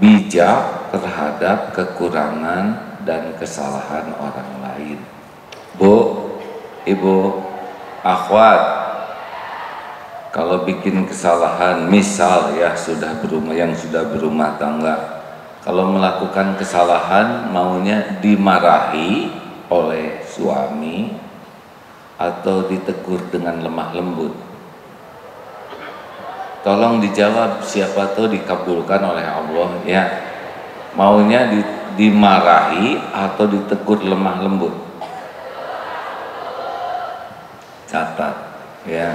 bijak terhadap kekurangan dan kesalahan orang lain. Bu, Ibu, akhwat, kalau bikin kesalahan, misal ya sudah berumah yang sudah berumah tangga, kalau melakukan kesalahan maunya dimarahi oleh suami atau ditegur dengan lemah lembut. Tolong dijawab siapa tuh dikabulkan oleh Allah ya. Maunya di, dimarahi atau ditegur lemah lembut. Catat ya.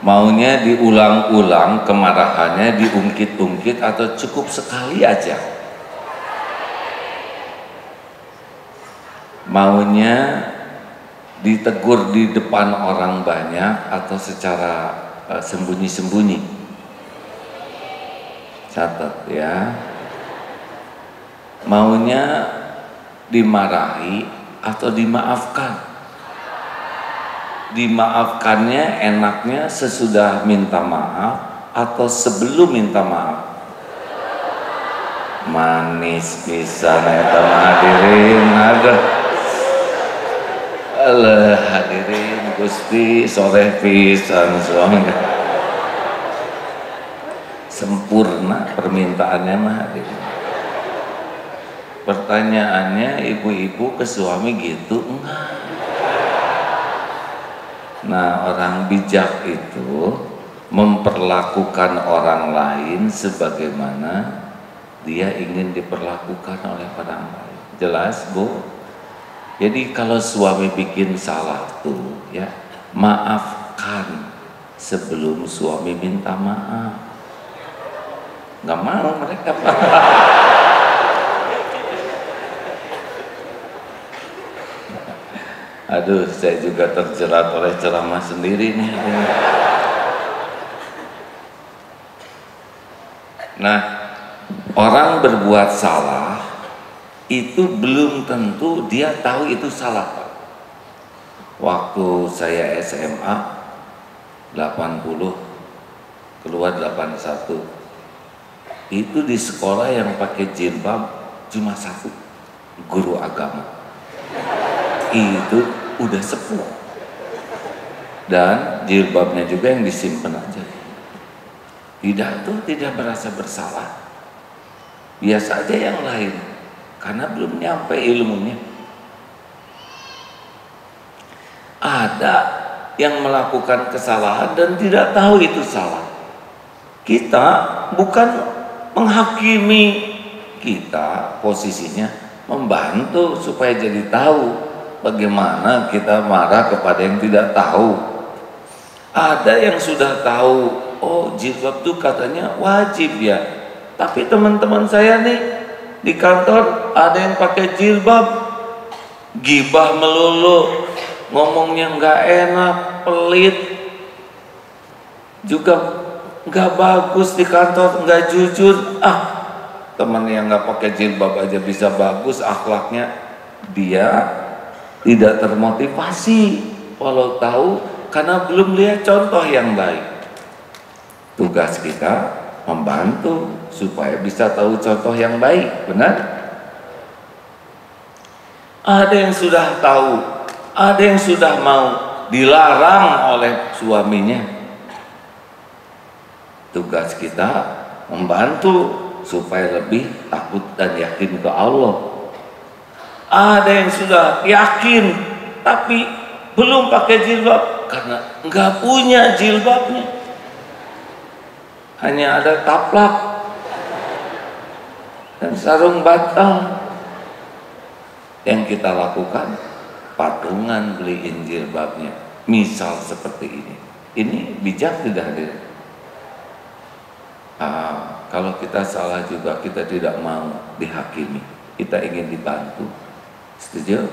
Maunya diulang-ulang kemarahannya diungkit-ungkit atau cukup sekali aja. Maunya ditegur di depan orang banyak atau secara sembunyi-sembunyi. Catat ya. Maunya dimarahi atau dimaafkan. Dimaafkannya enaknya sesudah minta maaf atau sebelum minta maaf. Manis bisa eta hadirin ada Allah hadirin Gusti sore pisan suami. Sempurna permintaannya mah pertanyaannya ibu-ibu ke suami gitu enggak? Nah orang bijak itu memperlakukan orang lain sebagaimana dia ingin diperlakukan oleh orang lain. Jelas bu jadi kalau suami bikin salah tuh ya maafkan sebelum suami minta maaf. Gak mau mereka Aduh, saya juga terjerat oleh ceramah sendiri nih. Nah, orang berbuat salah itu belum tentu dia tahu itu salah Pak. Waktu saya SMA 80 keluar 81 itu di sekolah yang pakai jilbab cuma satu guru agama. Itu udah sepuh. Dan jilbabnya juga yang disimpan aja. Tidak tuh tidak merasa bersalah. Biasa aja yang lain karena belum nyampe ilmunya. Ada yang melakukan kesalahan dan tidak tahu itu salah. Kita bukan menghakimi, kita posisinya membantu supaya jadi tahu bagaimana kita marah kepada yang tidak tahu. Ada yang sudah tahu, oh jilbab itu katanya wajib ya. Tapi teman-teman saya nih di kantor ada yang pakai jilbab. Gibah melulu. Ngomongnya nggak enak pelit. Juga nggak bagus di kantor nggak jujur. Ah teman yang nggak pakai jilbab aja bisa bagus akhlaknya. Dia tidak termotivasi. Walau tahu karena belum lihat contoh yang baik. Tugas kita membantu supaya bisa tahu contoh yang baik, benar? Ada yang sudah tahu, ada yang sudah mau dilarang oleh suaminya. Tugas kita membantu supaya lebih takut dan yakin ke Allah. Ada yang sudah yakin tapi belum pakai jilbab karena nggak punya jilbabnya hanya ada taplak dan sarung batal yang kita lakukan. Patungan beli injil babnya. Misal seperti ini. Ini bijak tidak hadir? Ah, kalau kita salah juga kita tidak mau dihakimi. Kita ingin dibantu. Setuju